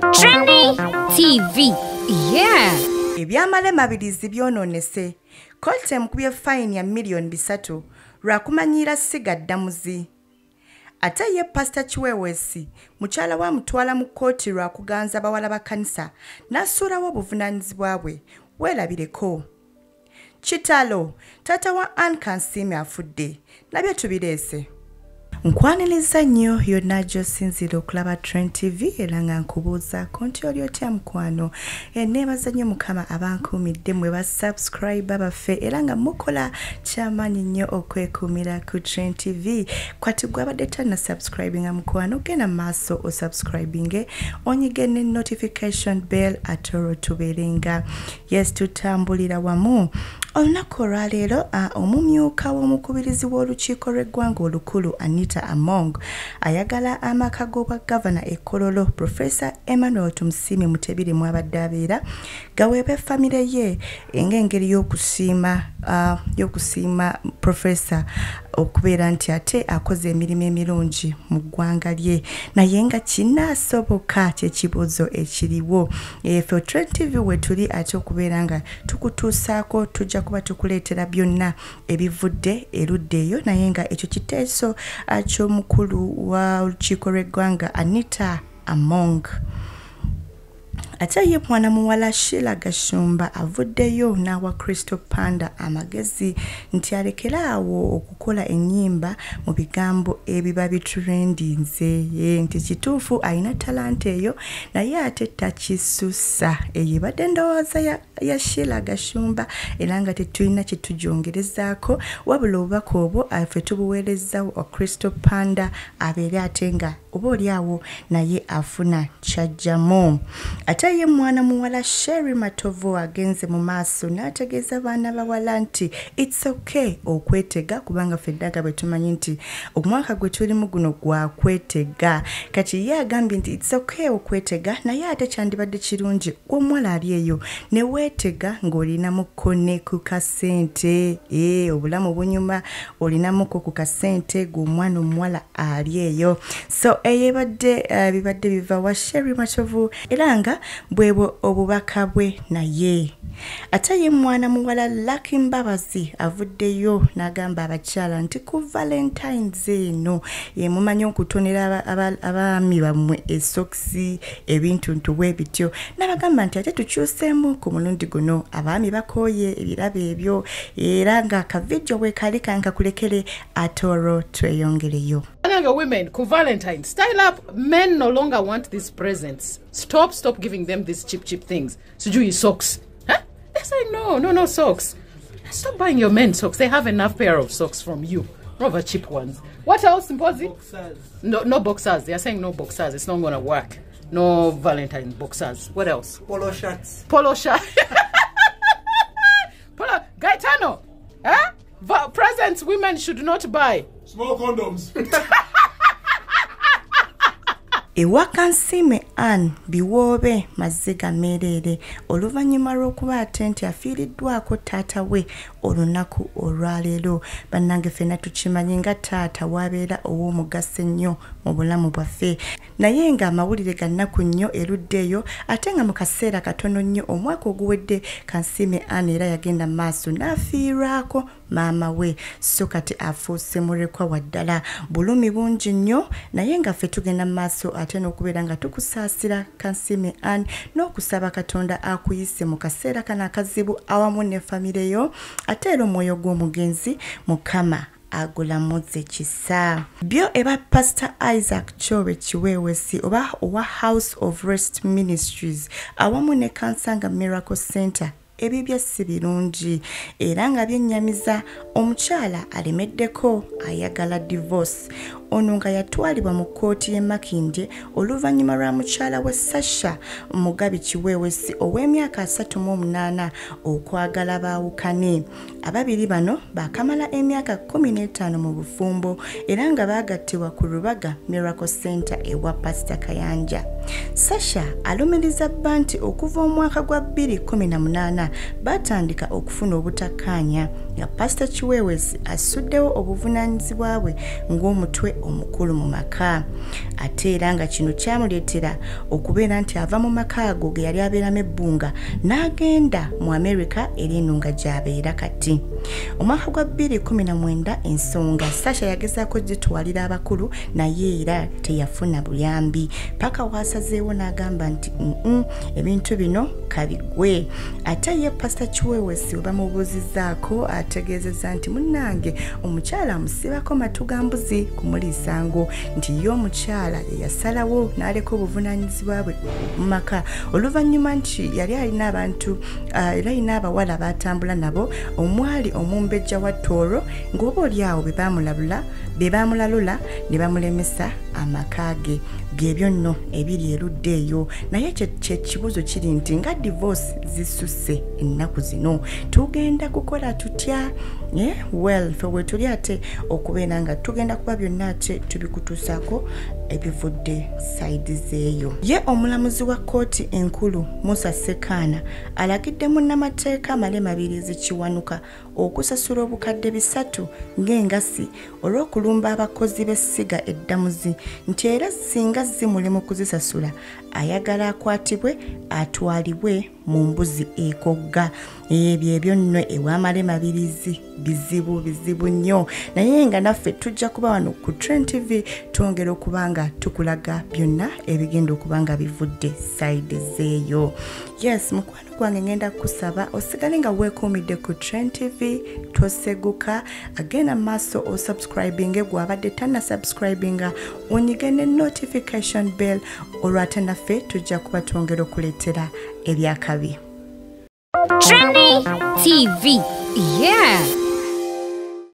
Trendy TV. Yeah. ebyamalema-birizi byonoonese kooti emukubye fayini ya miliyoni bisatu lwakumanyira siga ddamuzi ate ye pasita kiweeweesi mukyala wa mutwala mu kkooti lwakuganza bawala ba kkanisa n'assuulawo obuvunaanyizibwa bwe weerabireko kitalo taata wa ann kansiime afudde nabyo tubireese nkwaniriza nnyo yonna gy'osinzira okulaba tren tv era nga nkubuuzaako nti oli otya mukwano Eh, neebaza nnyo mukama abankuumidde mwe basubscribe baffe era nga mukola kyamaanyi nnyo okwekuumira ku tren tv kwati gwabadde talina subscribe nga mukwano genda maaso osubscribinge onyige ne notification bell ate olwo tubeerenga yes tutambulira wamu olunaku olwaleero omumyuka w'omukubirizi w'olukiiko lw'eggwanga olukulu anita among ayagala amaka g'obwa gavana ekololo profesa emmanuel tumusiime mutebiri mwabadde abeera gaweebwa efamire ye ng'engeri y'okusiima profesa okubeera nti ate akoze emirimu emirungi mu ggwanga lye. Naye nga kinaasoboka kyekibuuzo ekiriwo. Efe tren tv we tuli ate okubeera nga tukutuusaako tujja kuba tukuleetera byonna ebivudde erudda eyo naye nga ekyo kiteeso ah, ky'omukulu wa lukiiko lw'eggwanga anita among ate ye mwana muwala shila gashumba avuddeyo n'awa crystal panda amagezi nti alekeraawo okukola ennyimba mu bigambo ebiba bitrendinze ye nti kituufu alina talanta eyo naye ate takisusa eyo ebadde endowooza ya, ya shila gashumba era nga tetulina kyetugyongerezaako wabula obubaka obwo ffe tubuweerezawo wa crystal panda abeere ate nga oba oliawo naye afuna kyajjamu. Ate ye mwana muwala sherry matovo agenze mu maaso n'ategeeza baana bawala nti its okay okwetega kubanga ffe ddaga bwe tumanyi nti omwaka gwe tulimu guno gwakwetega kati ye agambye nti its okay okwetega naye ate kyandibadde kirungi gwomuwala ali eyo ne weetega ng'olinamuko ne ku kasente. Ee obulamu bunyuma olinamuko ku kasente gweomwana omuwala ali eyo. So eyebadde uh, bibadde biva wa sherry matovu era nga bwebwo obubaka bwe naye. Ate ye mwana muwala laki mbabazi avuddeyo n'agamba abakyala nti ku valentines eno yemumanyi okutonera aba- aba- abaami bammwe esokisi ebintu ntubwe bityo. N'abagamba nti ate tukyuseemu ku mulundi guno abaami bakooye ebirabo ebyo era nga akavidiyo bwe kali kankakulekere ate olwo tweyongereyo Younger women, ku Valentine, style up. Men no longer want these presents. Stop, stop giving them these cheap, cheap things. Sijui socks. Huh? They're saying no, no, no socks. Stop buying your men socks. They have enough pair of socks from you. Not the cheap ones. What else, Imposi? Boxers. No, no boxers. They are saying no boxers. It's not gonna work. No Valentine boxers. What else? polo shirts. Polo shirt. Polo Gaetano. Huh? Va- presents women should not buy. Small condoms. ewa kansiime ann biwoobe mazze gameereere oluvannyuma lw'okuba ate nti afiiriddwako taata we olunaku olwaleero. Bannange ffenna tukimanyi nga taata waabeera ow'omugaso ennyo mu bulamu bwaffe. Naye ng'amawulire ga nnaku nnyo erudda eyo ate nga mu kaseera katono nnyo omwaka oguwedde kansiime ann era yagenda mu maaso n'afiirwako maama we. So kati afuuse mulekwa waddala. Bulumi bungi nnyo naye nga ffe tugenda mu maaso ate n'okubeera nga tukusaasira kansiime ann n'okusaba katonda akuyise mu kaseera kano akazibu awamu ne famire yo ate era omwoyo gw'omugenzi mukama agulamuze kisa. Byo eba pastor isaac chobe kiweewesi oba owa house of rest ministries awamu ne kansanga miracle center ebibyo si birungi era nga byennyamiza omukyala alemeddeko ayagala divorce ono nga yatwalibwa mu kkooti y'e makindye oluvannyuma lwa mukyala we sasha mugabi kiweewesi ow'emyaka 38 okwagala baawukane. Ababiri bano baakamala emyaka 15 mu bufumbo era nga baagattibwa ku lubaga miracle center ewa pasita kayanja. Sasha alumiriza bba nti okuva omwaka gwa 2018 batandika okufuna obutakkaanya. Nga pasita kiweewesi asuddewo obuvunaanyizibwa bwe ng'omutwe omukulu mu maka ate era nga kino kyamuleetera okubeera nti ava mu maka ago ge yali abeeramu ebbunga n'agenda mu america era eno nga gy'abeera kati. Omwaka gwa 219 ensonga sasha yagezaako gitwalira abakulu naye era teyafuna buyambi. Paka waasazeewo n'agamba nti "Mm-mm, ebintu bino kabigwe. Ate ye pasita kiwewesi we bamubuuzizaako ategeezezza nti munnange omukyala amusibako matu ga mbuzi kumuliisango nti ye omukyala yeyasalawo n'aleka obuvunaanyizibwa bwe mu maka. Oluvannyuma nti yali alina abantu era alina abawala batambula nabo omwali omumbejja wa tooro ng'oba oli awo be bamulabula be bamulalula ne bamulemesa amaka ge byebyo nno ebiri erudda eyo. Naye kye- kye kibuzo kiri nti nga divorce zisusse ennaku zino tugenda kukola tutya? Eh, well fe we tuli ate okubeera nga tugenda kuba byonna ate tubikutuusaako ebivudde saidi zeeyo. Ye omulamuzi wa kkooti enkulu musa sekaana alagidde munnamateeka amale mabirizi kiwanuka okusasula obukadde bisatu ng'engasi olw'okulumba abakozi b'essiga eddamuzi nti era singa zimuli mu kuzisasula ayagala akwatibwe atwalibwe mu mbuzi ekogga. Ebyo ebyo nno ewamale mabirizi bizibu bizibu nnyo. Naye nga naffe tujja kuba wano ku tren tv twongera okuba nga tukulaga byonna ebigenda okuba nga bivudde saidi zeeyo. Yes mukwano gwange ngenda kusaba osigale nga weekuumidde ku tren tv toseguka agenda mu maaso osubscribinge gwabadde tanasubscribinga onyige ne notification bell. Olwate naffe tujja kuba twongera okuleetera ebyakabi Trendy TV. Yeah.